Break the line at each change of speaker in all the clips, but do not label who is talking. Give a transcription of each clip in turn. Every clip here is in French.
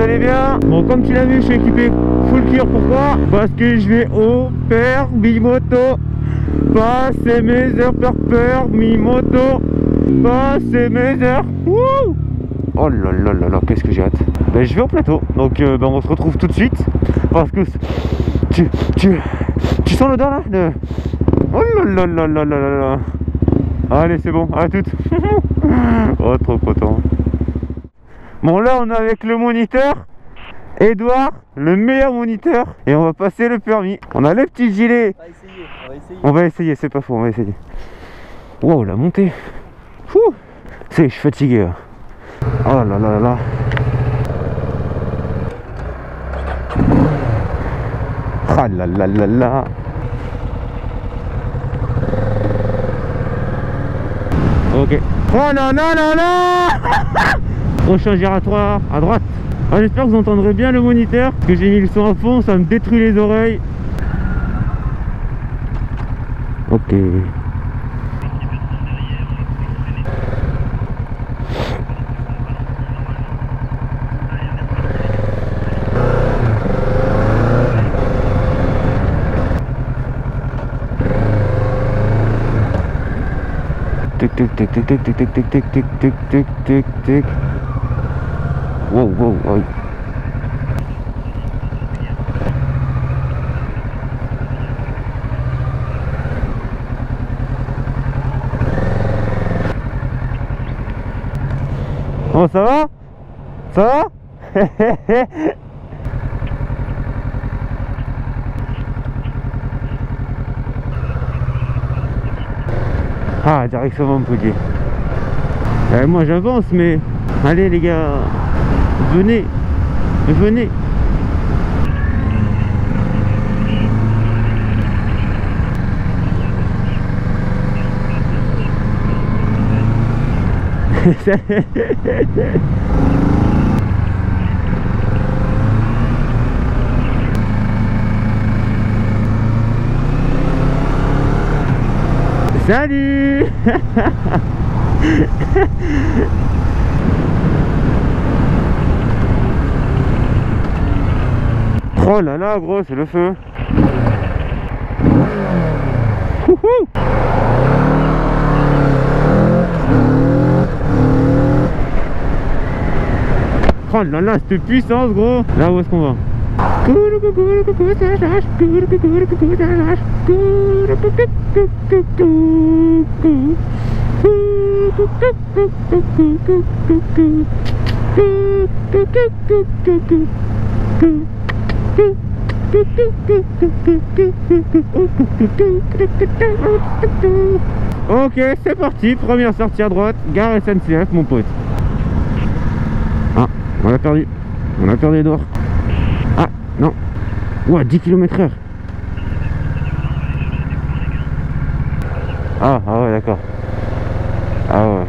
allez bien Bon, comme tu l'as vu, je suis équipé full gear. Pourquoi Parce que je vais au permis moto. Passer mes heures per permis moto. Passer mes heures. Wouh Oh là là là là, qu'est-ce que j'ai hâte. Ben, je vais au plateau. Donc, euh, ben, on se retrouve tout de suite. Parce que tu, tu, tu sens l'odeur là de... Oh là là là là là là. Allez, c'est bon, à toutes. oh, trop content. Bon, là, on est avec le moniteur. Edouard, le meilleur moniteur. Et on va passer le permis. On a le petit gilet.
On va essayer,
c'est pas faux, on va essayer. Wow, la montée. Fou. C'est, je suis fatigué. là. Oh là là là là. Ah là là là là. Ok. Oh non non non non Prochain giratoire à droite. Ah, J'espère que vous entendrez bien le moniteur. Que j'ai mis le son à fond, ça me détruit les oreilles. Ok. Tic tic tic tic tic tic tic tic tic tic tic tic tic. Wow wow wow. Bon ça va? Ça va? Ah, direction Montpellier. Euh, moi j'avance, mais allez les gars, venez, venez. Salut Oh là là gros c'est le feu. Oh là là cette puissance gros. Là où est-ce qu'on va? Ok, c'est parti, première sortie à droite, gare SNCF mon pote. Ah, on a perdu. On a perdu Edouard. Ah, non. Ouah, 10 km heure. Ah, ah ouais, d'accord. Ah ouais.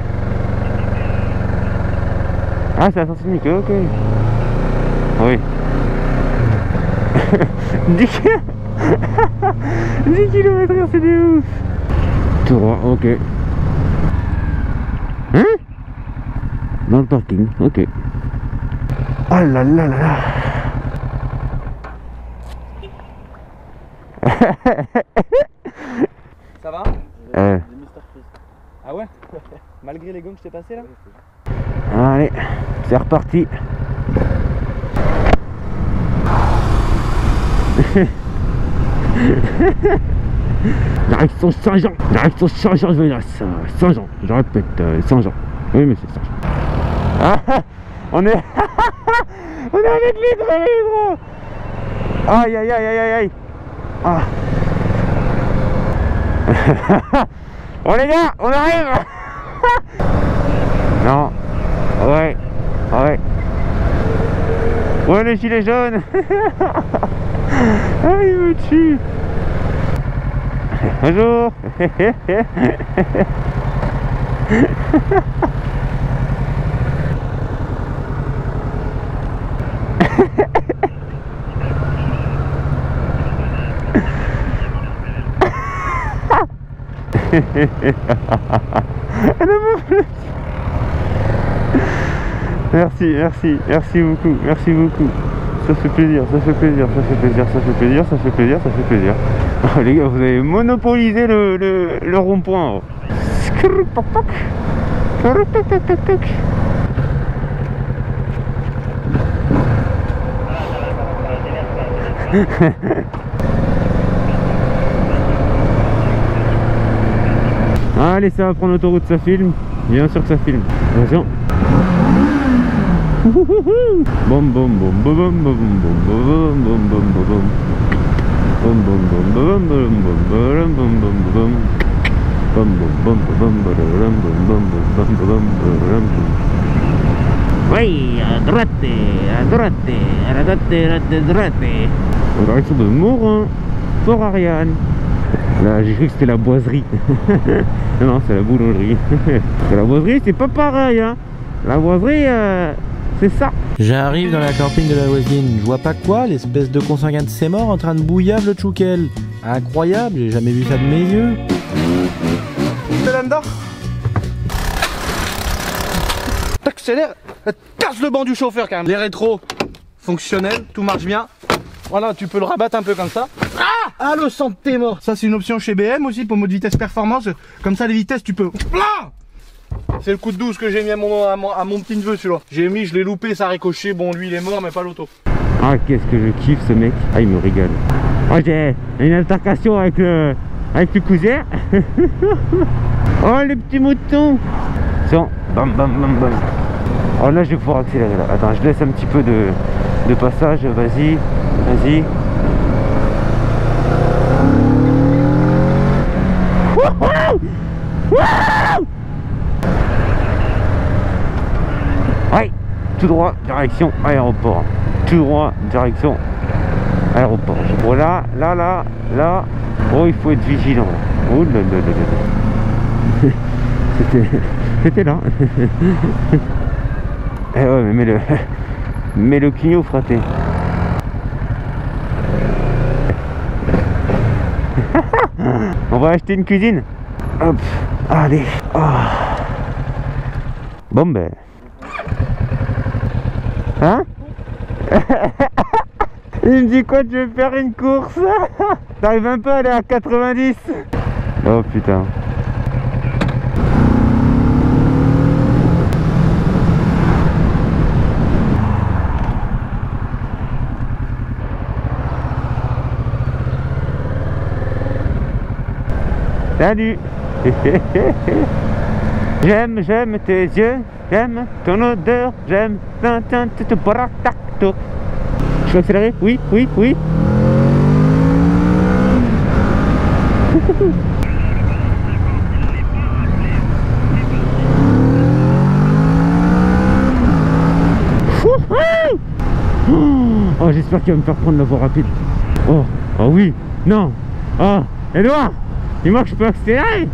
Ah, c'est la sortie de ok. Oui. 10 km 10 km c'est des ouf. Tout droit, ok. Hein? Dans le parking, ok. Oh là là là là
Ça va?
Euh.
Ah ouais? Malgré les gants que je t'ai passé là?
Allez, c'est reparti. Direction Saint-Jean Direction Saint-Jean, je vais ça. Saint-Jean, je répète, euh, Saint-Jean. Oui, mais c'est Saint-Jean. Ah, on est... on est avec les gros Aïe, aïe, aïe, aïe, aïe, aïe Ah. Bon les gars, on arrive Non. Ouais. Ouais. Ouais les gilets jaunes Ah il me tue Bonjour Merci, merci, merci beaucoup, merci beaucoup. Ça fait plaisir, ça fait plaisir, ça fait plaisir, ça fait plaisir, ça fait plaisir, ça fait plaisir. Oh, les gars, vous avez monopolisé le, le, rond-point. Allez, ça va prendre l'autoroute, ça filme. Bien sûr que ça filme. Attention. Bom bom bom bom Oui, à droite, à droite, à droite, à droite, à direction de Morin, Fort Ariane. Là, j'ai cru que c'était la boiserie. non, non, c'est la boulangerie. la boiserie, c'est pas pareil, hein. La boiserie, euh, c'est ça.
J'arrive dans la campagne de la voisine. Je vois pas quoi, l'espèce de consanguin de ses morts en train de bouillave le tchoukel. Incroyable, j'ai jamais vu ça de mes yeux.
T'es là-dedans T'accélères, casse le banc du chauffeur quand même. Les rétros fonctionnels, tout marche bien. Voilà, tu peux le rabattre un peu comme ça. Ah Ah, le sang de tes morts Ça, c'est une option chez BM aussi pour mode vitesse performance. Comme ça, les vitesses, tu peux... c'est le coup de 12 que j'ai mis à mon, à mon, petit neveu celui-là. J'ai mis, je l'ai loupé, ça a ricoché. Bon, lui, il est mort, mais pas l'auto.
Ah, qu'est-ce que je kiffe ce mec. Ah, il me régale. Ah, j'ai une altercation avec le, avec le cousin. oh, les petits moutons. Tiens, bam, bam, bam, bam. Oh, là, je vais pouvoir accélérer là. Attends, je laisse un petit peu de, de passage. Vas-y, vas-y. Ouais, tout droit, direction aéroport. Tout droit, direction aéroport. Bon là, là, là, là. Oh, il faut être vigilant. Oh là là là là. C'était, c'était là. eh ouais, mais mets le, mets le clignot fraté. On va acheter une cuisine. Hop, allez. Ah. Bon ben. Hein Il me dit quoi tu veux faire une course T'arrives un peu à aller à 90 Oh putain. Salut J'aime, j'aime tes yeux, j'aime ton odeur, j'aime tin tin Je peux accélérer Oui, oui, oui. Oh, j'espère qu'il va me faire prendre la voie rapide. Oh, oh oui, non. Oh, Edouard, dis-moi que je peux accélérer.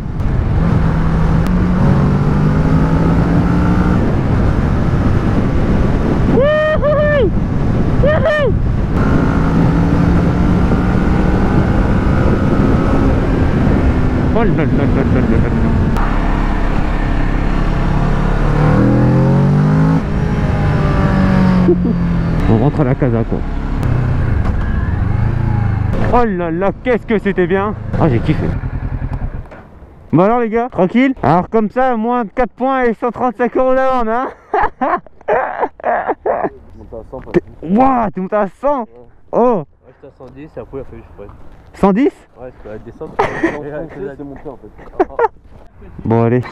Oh là là là là là là. On rentre à la casa quoi. Oh là là, qu'est-ce que c'était bien Ah j'ai kiffé. Bon alors les gars, tranquille Alors comme ça, moins de 4 points et 135 euros d'amende hein Wouah, tu montes à 100 Oh
Ouais, j'étais à 110 et après il a fallu que je prenne.
110
Ouais, je peux descendre. c'est monté en fait.
Bon allez.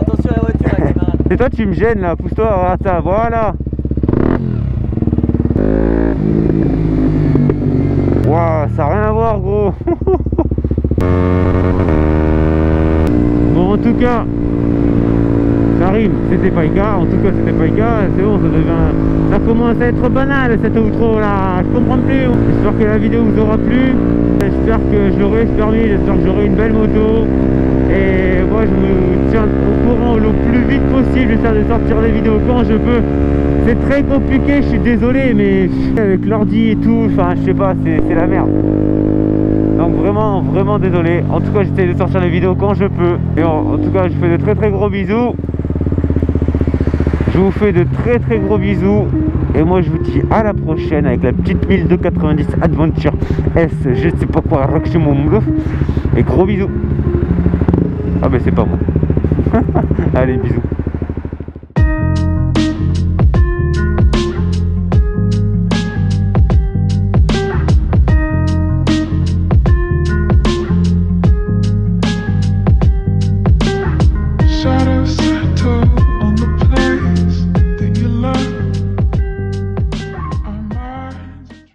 Attention à la voiture, la camarade.
Et toi tu me gênes là, pousse-toi, regarde ça, voilà Waouh, ça n'a rien à voir gros Bon en tout cas, ça rime, c'était pas le cas, en tout cas c'était pas le cas, c'est bon, ça devient... Ça commence à être banal cette outro là, je comprends plus. J'espère que la vidéo vous aura plu, j'espère que je l'aurai permis, j'espère que j'aurai une belle moto. Et moi je me tiens au courant le plus vite possible, j'essaie de sortir des vidéos quand je peux. C'est très compliqué, je suis désolé mais avec l'ordi et tout, enfin je sais pas, c'est la merde. Donc vraiment, vraiment désolé. En tout cas, j'essaie de sortir les vidéos quand je peux. Et en, en tout cas, je fais de très très gros bisous. Je vous fais de très très gros bisous. Et moi je vous dis à la prochaine avec la petite 1290 Adventure S, je sais pas quoi, mon bluff. Et gros bisous. Ah ben c'est pas moi. Allez bisous.